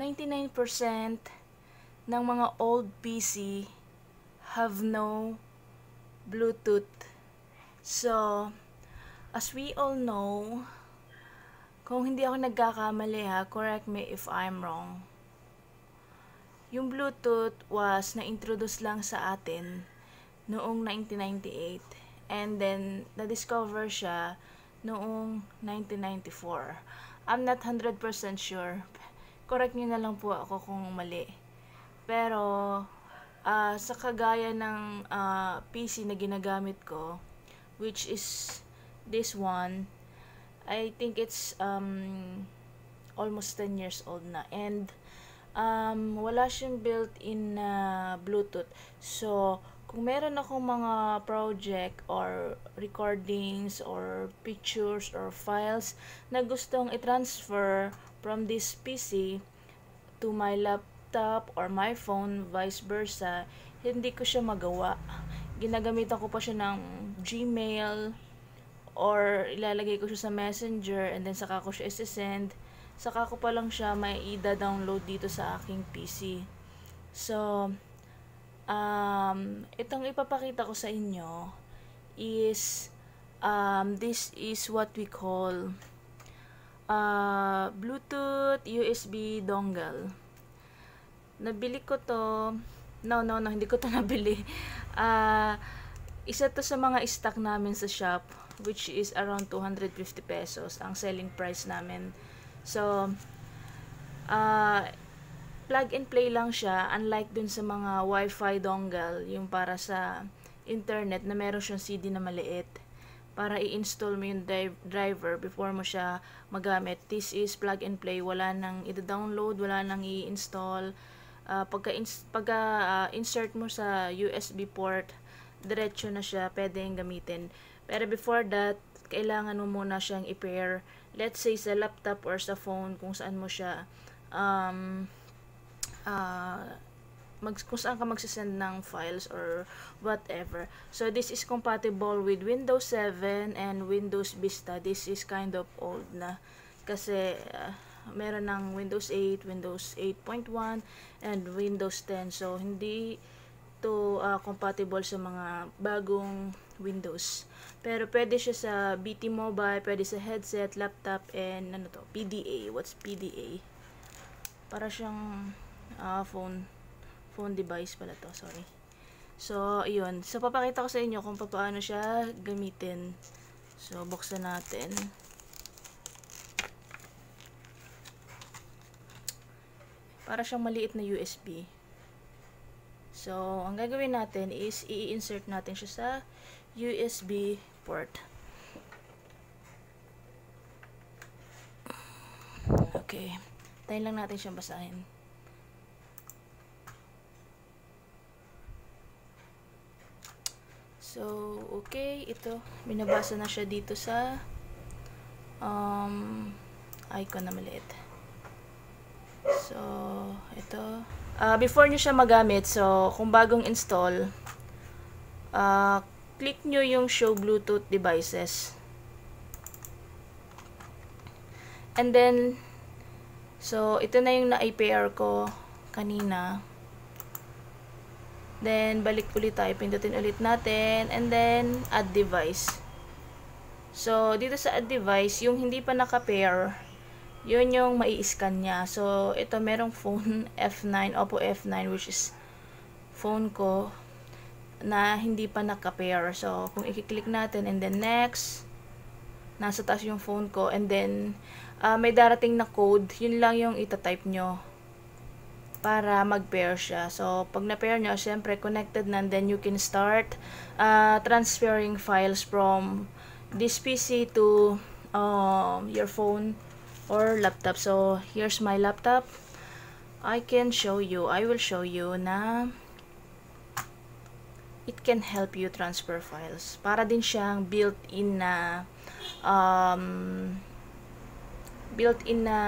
99% ng mga old PC have no Bluetooth. So, as we all know, kung hindi ako nagkakamali ha, correct me if I'm wrong. Yung Bluetooth was na-introduce lang sa atin noong 1998. And then, na-discover siya noong 1994. I'm not 100% sure. Correct niyo na lang po ako kung mali. Pero, uh, sa kagaya ng uh, PC na ginagamit ko, which is this one, I think it's um, almost 10 years old na. And, um, wala siyang built-in na uh, Bluetooth. So, kung meron akong mga project or recordings or pictures or files na gustong i-transfer from this PC to my laptop or my phone, vice versa, hindi ko siya magawa. Ginagamitan ko pa siya ng Gmail or ilalagay ko siya sa Messenger and then saka ko siya isi-send. Saka ko pa lang siya may i-download dito sa aking PC. So, um, itong ipapakita ko sa inyo is um, this is what we call uh, Bluetooth USB dongle. Nabili ko to no, no, no, hindi ko to nabili. Uh, isa to sa mga stock namin sa shop which is around 250 pesos ang selling price namin. So, uh, plug and play lang siya unlike dun sa mga wifi dongle yung para sa internet na meron siyang CD na maliit para i-install mo yung driver before mo siya magamit. This is plug and play. Wala nang i-download wala nang i-install. Uh, pagka, ins pagka insert mo sa USB port diretso na siya pwedeng gamitin. Pero before that kailangan mo muna siyang i-pair. Let's say sa laptop or sa phone kung saan mo siya um, uh, mag, kung saan ka magsisend ng files or whatever. So, this is compatible with Windows 7 and Windows Vista. This is kind of old na. Kasi, uh, meron ng Windows 8, Windows 8.1, and Windows 10. So, hindi to uh, compatible sa mga bagong Windows. Pero, pwede siya sa BT Mobile, pwede sa headset, laptop, and ano to, PDA. What's PDA? Para siyang uh, phone phone device pala to sorry. So yun so papakita ko sa inyo kung paano siya gamitin. So buksan natin. Para siyang maliit na USB so ang gagawin natin is i-insert natin siya sa USB port. Okay. Tayo lang natin siyang basahin So, okay, ito. Binabasa na siya dito sa um, icon na maliit. So, ito. Uh, before nyo siya magamit, so, kung bagong install, uh, click nyo yung show Bluetooth devices. And then, so, ito na yung na-pair ko kanina. Then, balik ulit tayo. Pindutin ulit natin. And then, add device. So, dito sa add device, yung hindi pa naka-pair, yun yung mai-scan niya. So, ito merong phone F9, Oppo F9, which is phone ko na hindi pa naka-pair. So, kung i-click natin and then next, nasa taas yung phone ko and then, uh, may darating na code, yun lang yung itatype nyo para mag-pair siya. So, pag na-pair nyo, syempre connected na, then you can start uh, transferring files from this PC to uh, your phone or laptop. So, here's my laptop. I can show you, I will show you na it can help you transfer files. Para din siyang built-in na um, built-in na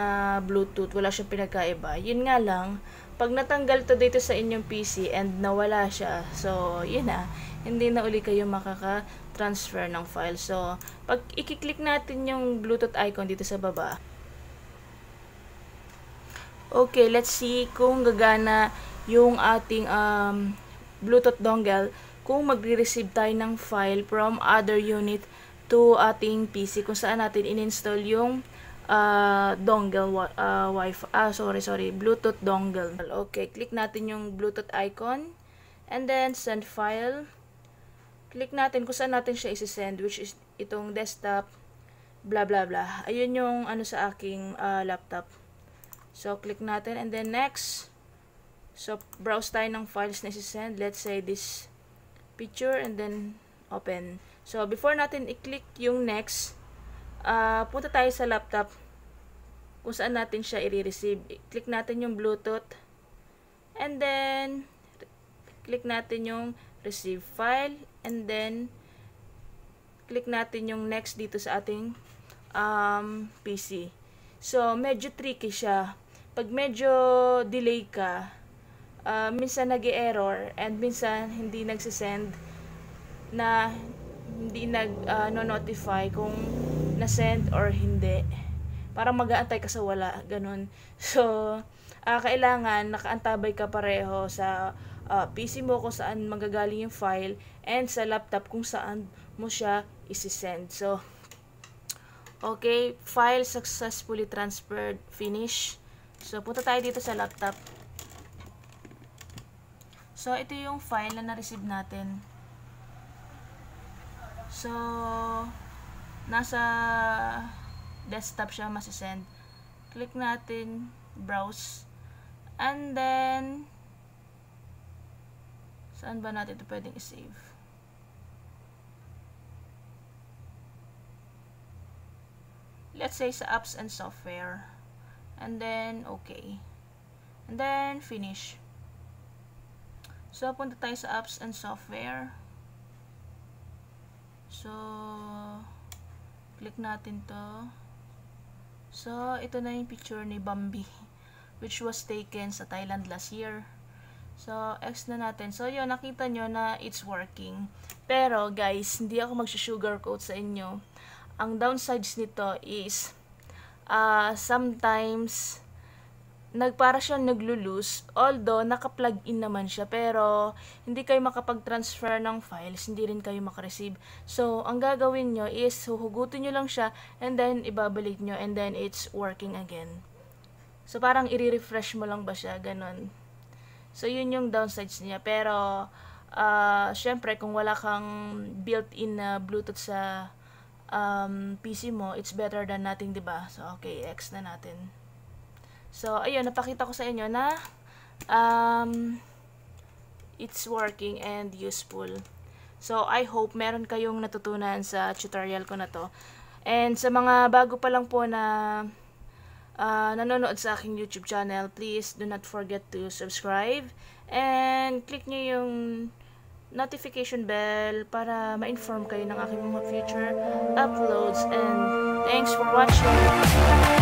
Bluetooth. Wala siyang pinagkaiba. Yun nga lang, pag natanggal to dito sa inyong PC and nawala siya, so, yun na, hindi na uli kayo makaka-transfer ng file. So, pag i-click natin yung Bluetooth icon dito sa baba, Okay, let's see kung gagana yung ating um, Bluetooth dongle kung magre-receive tayo ng file from other unit to ating PC kung saan natin in-install yung uh, dongle uh, wifi ah sorry sorry bluetooth dongle. Okay click natin yung bluetooth icon and then send file. Click natin kung saan natin siya isi-send which is itong desktop blah blah blah. Ayun yung ano sa aking uh, laptop. So click natin and then next. So browse tayo ng files na isi-send. Let's say this picture and then open. So before natin i-click yung next uh, punta tayo sa laptop kung saan natin siya i-receive. Click natin yung Bluetooth. And then, click natin yung receive file. And then, click natin yung next dito sa ating um, PC. So, medyo tricky siya. Pag medyo delay ka, uh, minsan nag error and minsan hindi nagsisend na hindi nag-notify uh, kung na-send or hindi. Parang mag-aantay ka sa wala, ganun. So, uh, kailangan nakaantabay ka pareho sa uh, ah, PC mo kung saan magagaling yung file and sa laptop kung saan mo siya isi-send. So, okay, file successfully transferred, finish. So, punta tayo dito sa laptop. So, ito yung file na na-receive natin. So, nasa desktop siya masisend. Click natin, browse. And then, saan ba natin ito pwedeng i-save? Let's say sa apps and software. And then, okay. And then, finish. So, punta tayo sa apps and software. So, click natin to. So, ito na yung picture ni Bambi, which was taken sa Thailand last year. So, X na natin. So, yun, nakita nyo na it's working. Pero, guys, hindi ako mag-sugarcoat sa inyo. Ang downsides nito is, uh, sometimes, nagpara siya naglulus, although naka-plug in naman siya, pero hindi kayo makapag-transfer ng files, hindi rin kayo makareceive. So, ang gagawin nyo is, huhugutin nyo lang siya, and then ibabalik nyo, and then it's working again. So, parang i-refresh mo lang ba siya, ganun. So, yun yung downsides niya. Pero, uh, syempre, kung wala kang built-in na Bluetooth sa um, PC mo, it's better than nothing, ba? So, okay, X na natin. So, ayun, napakita ko sa inyo na um, it's working and useful. So, I hope meron kayong natutunan sa tutorial ko na to. And sa mga bago pa lang po na uh, nanonood sa aking YouTube channel, please do not forget to subscribe and click nyo yung notification bell para ma-inform kayo ng aking mga future uploads. And thanks for watching!